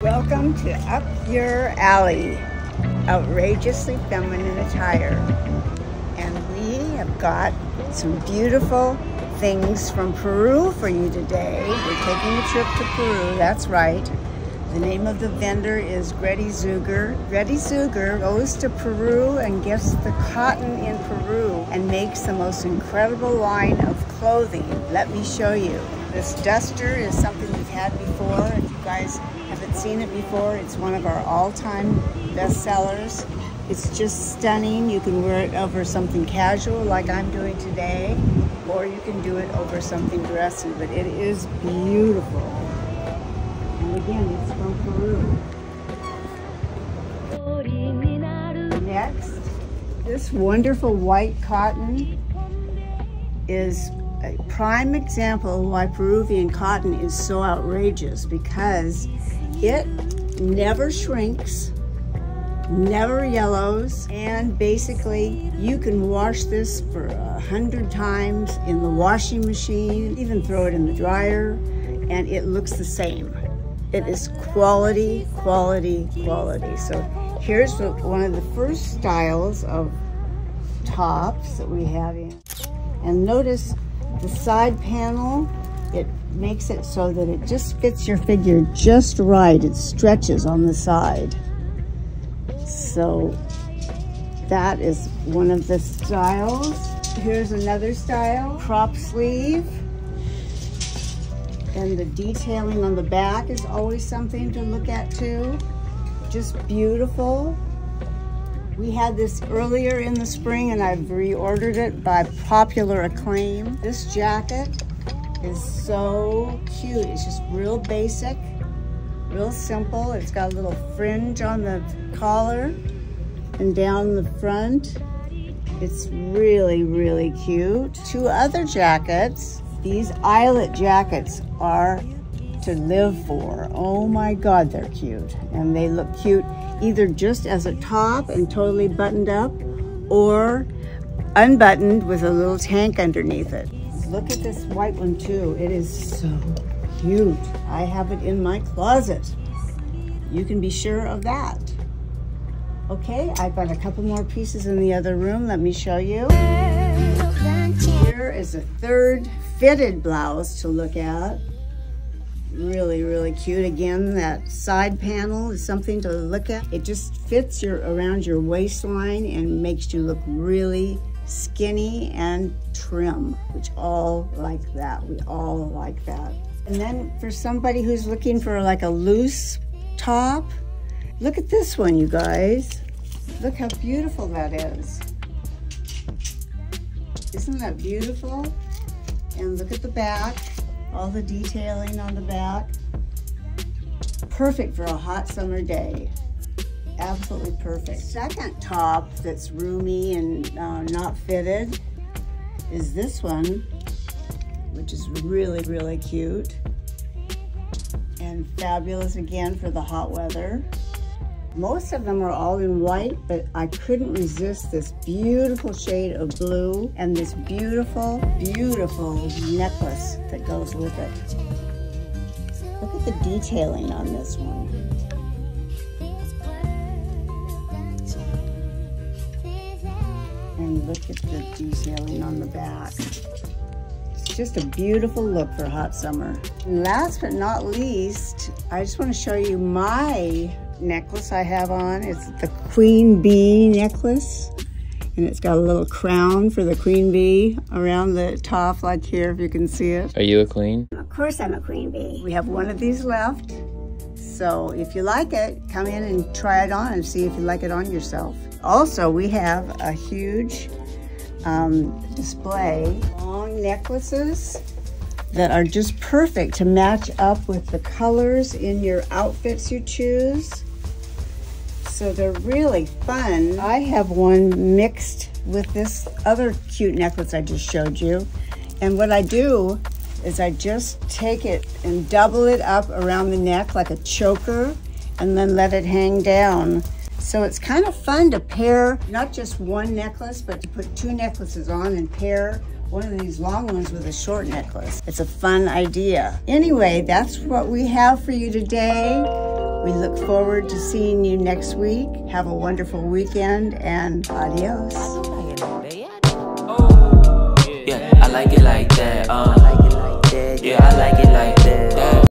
Welcome to Up Your Alley, outrageously feminine attire. And we have got some beautiful things from Peru for you today. We're taking a trip to Peru, that's right. The name of the vendor is Gretty Zueger. Gretty Zueger goes to Peru and gets the cotton in Peru and makes the most incredible line of clothing. Let me show you. This duster is something we've had before. If you guys seen it before, it's one of our all-time best sellers. It's just stunning. You can wear it over something casual like I'm doing today, or you can do it over something dressy, but it is beautiful. And again, it's from Peru. Next, this wonderful white cotton is a prime example of why Peruvian cotton is so outrageous because it never shrinks, never yellows, and basically you can wash this for a hundred times in the washing machine, even throw it in the dryer, and it looks the same. It is quality, quality, quality. So here's one of the first styles of tops that we have in. And notice the side panel, it makes it so that it just fits your figure just right. It stretches on the side. So that is one of the styles. Here's another style, crop sleeve. And the detailing on the back is always something to look at too. Just beautiful. We had this earlier in the spring and I've reordered it by popular acclaim. This jacket is so cute. It's just real basic, real simple. It's got a little fringe on the collar and down the front. It's really, really cute. Two other jackets these eyelet jackets are to live for. Oh my God, they're cute. And they look cute either just as a top and totally buttoned up or unbuttoned with a little tank underneath it. Look at this white one too. It is so cute. I have it in my closet. You can be sure of that. Okay, I've got a couple more pieces in the other room. Let me show you. Here is a third fitted blouse to look at. Really, really cute. Again, that side panel is something to look at. It just fits your around your waistline and makes you look really skinny and trim, which all like that. We all like that. And then for somebody who's looking for like a loose top, look at this one, you guys. Look how beautiful that is. Isn't that beautiful? And look at the back, all the detailing on the back. Perfect for a hot summer day. Absolutely perfect. Second top that's roomy and uh, not fitted is this one, which is really, really cute. And fabulous again for the hot weather. Most of them are all in white, but I couldn't resist this beautiful shade of blue and this beautiful, beautiful necklace that goes with it. Look at the detailing on this one. And look at the detailing on the back. It's just a beautiful look for hot summer. And last but not least, I just want to show you my necklace I have on. It's the queen bee necklace. And it's got a little crown for the queen bee around the top, like here, if you can see it. Are you a queen? Of course I'm a queen bee. We have one of these left. So if you like it, come in and try it on and see if you like it on yourself. Also, we have a huge um, display, long necklaces that are just perfect to match up with the colors in your outfits you choose so they're really fun. I have one mixed with this other cute necklace I just showed you. And what I do is I just take it and double it up around the neck like a choker and then let it hang down. So it's kind of fun to pair not just one necklace, but to put two necklaces on and pair one of these long ones with a short necklace. It's a fun idea. Anyway, that's what we have for you today. We look forward to seeing you next week. Have a wonderful weekend and adios. Yeah, I like it like that. Uh. I like it like that. Yeah, I like it like that.